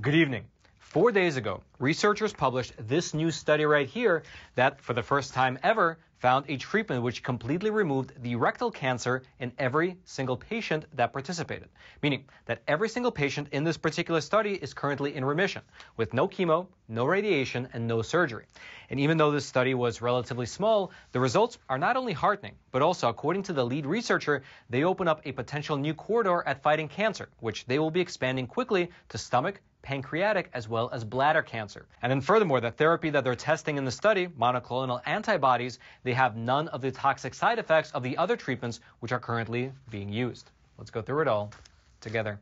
Good evening. Four days ago, researchers published this new study right here that, for the first time ever, found a treatment which completely removed the rectal cancer in every single patient that participated. Meaning that every single patient in this particular study is currently in remission with no chemo, no radiation, and no surgery. And even though this study was relatively small, the results are not only heartening, but also, according to the lead researcher, they open up a potential new corridor at fighting cancer, which they will be expanding quickly to stomach, pancreatic, as well as bladder cancer. And then furthermore, the therapy that they're testing in the study, monoclonal antibodies, they have none of the toxic side effects of the other treatments which are currently being used. Let's go through it all together.